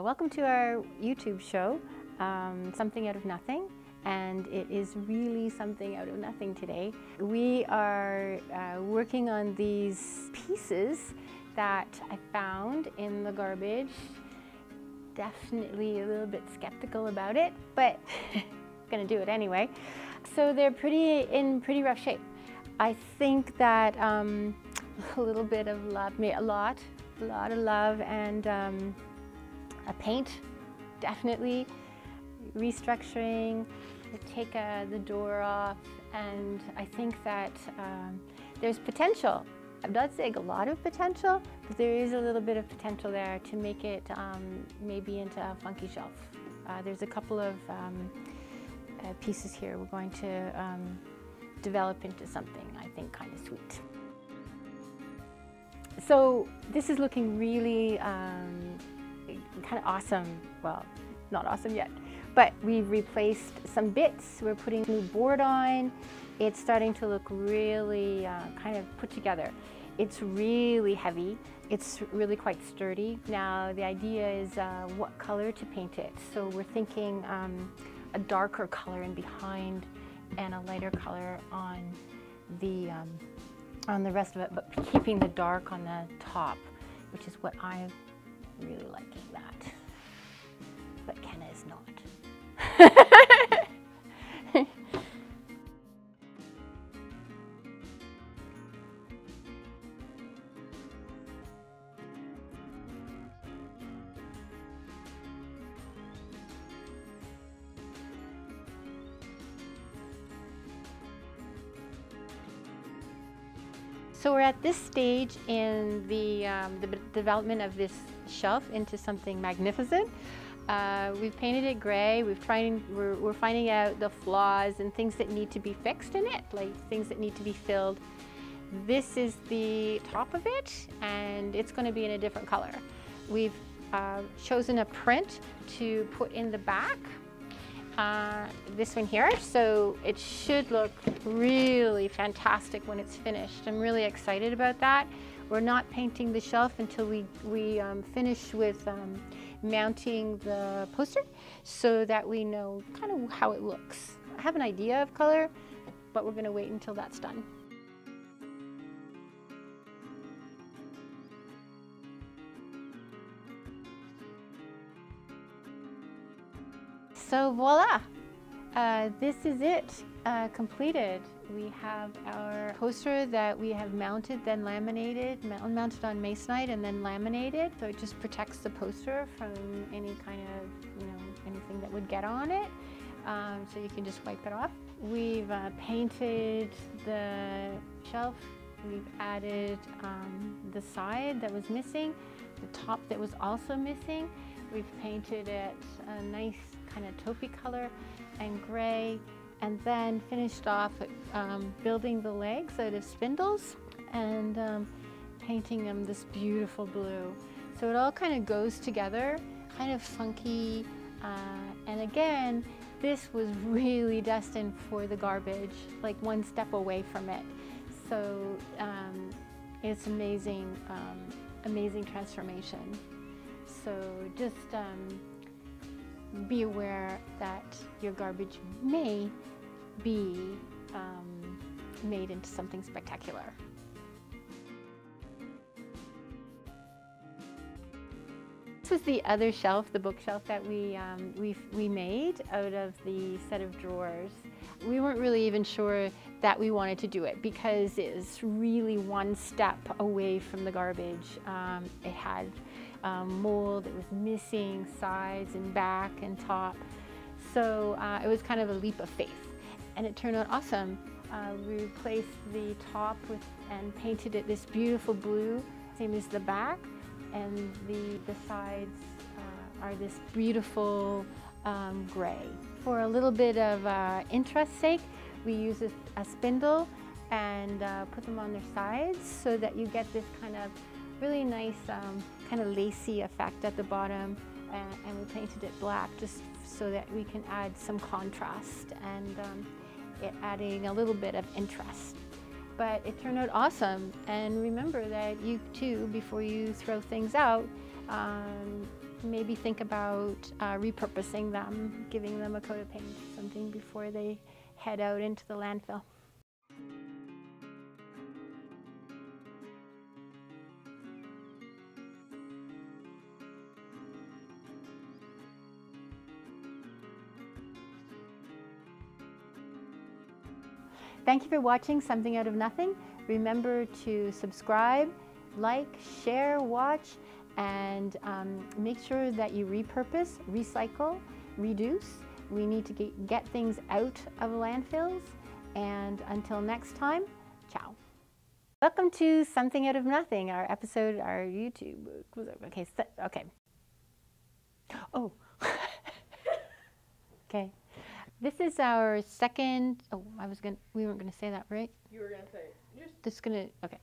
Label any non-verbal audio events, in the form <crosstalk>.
Welcome to our YouTube show, um, Something Out of Nothing, and it is really something out of nothing today. We are uh, working on these pieces that I found in the garbage. Definitely a little bit skeptical about it, but <laughs> gonna do it anyway. So they're pretty in pretty rough shape. I think that um, <laughs> a little bit of love, a lot, a lot of love and um, a paint, definitely. Restructuring, take uh, the door off, and I think that um, there's potential. I'm not saying a lot of potential, but there is a little bit of potential there to make it um, maybe into a funky shelf. Uh, there's a couple of um, uh, pieces here we're going to um, develop into something I think kind of sweet. So this is looking really um, kind of awesome. Well, not awesome yet, but we've replaced some bits. We're putting new board on. It's starting to look really uh, kind of put together. It's really heavy. It's really quite sturdy. Now the idea is uh, what color to paint it. So we're thinking um, a darker color in behind and a lighter color on the um, on the rest of it, but keeping the dark on the top, which is what I'm really liking that. But Kenna is not. So we're at this stage in the, um, the development of this shelf into something magnificent. Uh, we've painted it gray. We've tried, we're, we're finding out the flaws and things that need to be fixed in it, like things that need to be filled. This is the top of it, and it's going to be in a different color. We've uh, chosen a print to put in the back uh, this one here. So it should look really fantastic when it's finished. I'm really excited about that. We're not painting the shelf until we, we um, finish with um, mounting the poster so that we know kind of how it looks. I have an idea of color, but we're gonna wait until that's done. So voila, uh, this is it, uh, completed. We have our poster that we have mounted, then laminated, mounted on masonite and then laminated. So it just protects the poster from any kind of, you know, anything that would get on it. Um, so you can just wipe it off. We've uh, painted the shelf. We've added um, the side that was missing, the top that was also missing. We've painted it a nice kind of taupey color and gray and then finished off um, building the legs out of spindles and um, painting them this beautiful blue. So it all kind of goes together, kind of funky. Uh, and again, this was really destined for the garbage, like one step away from it. So um, it's amazing, um, amazing transformation. So just um, be aware that your garbage may be um, made into something spectacular. This was the other shelf, the bookshelf that we, um, we, we made out of the set of drawers. We weren't really even sure that we wanted to do it because it's really one step away from the garbage. Um, it had um, mold, it was missing sides and back and top. So uh, it was kind of a leap of faith and it turned out awesome. Uh, we replaced the top with and painted it this beautiful blue, same as the back, and the, the sides uh, are this beautiful um, gray. For a little bit of uh, interest sake, we use a, a spindle and uh, put them on their sides so that you get this kind of really nice um, kind of lacy effect at the bottom and, and, we painted it black just so that we can add some contrast and um, it adding a little bit of interest. But it turned out awesome and remember that you too, before you throw things out, um, maybe think about uh, repurposing them, giving them a coat of paint something before they head out into the landfill. Thank you for watching Something Out of Nothing. Remember to subscribe, like, share, watch, and um, make sure that you repurpose, recycle, reduce. We need to get, get things out of landfills. And until next time, ciao. Welcome to Something Out of Nothing, our episode, our YouTube. Okay, okay. Oh. <laughs> okay. This is our second, oh, I was gonna, we weren't gonna say that, right? You were gonna say, just This is gonna, okay.